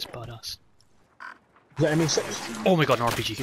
It's badass. Is that ME6? Oh my god, an RPG.